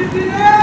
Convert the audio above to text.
de direito!